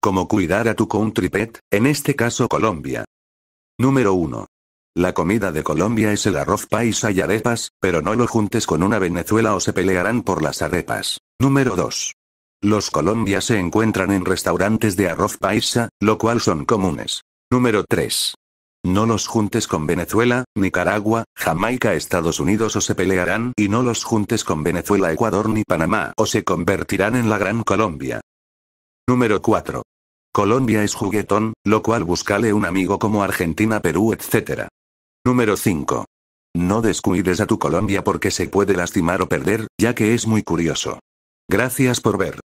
Como cuidar a tu country pet, en este caso Colombia. Número 1. La comida de Colombia es el arroz paisa y arepas, pero no lo juntes con una Venezuela o se pelearán por las arepas. Número 2. Los Colombia se encuentran en restaurantes de arroz paisa, lo cual son comunes. Número 3. No los juntes con Venezuela, Nicaragua, Jamaica, Estados Unidos o se pelearán y no los juntes con Venezuela, Ecuador ni Panamá o se convertirán en la Gran Colombia. Número 4. Colombia es juguetón, lo cual buscale un amigo como Argentina, Perú, etc. Número 5. No descuides a tu Colombia porque se puede lastimar o perder, ya que es muy curioso. Gracias por ver.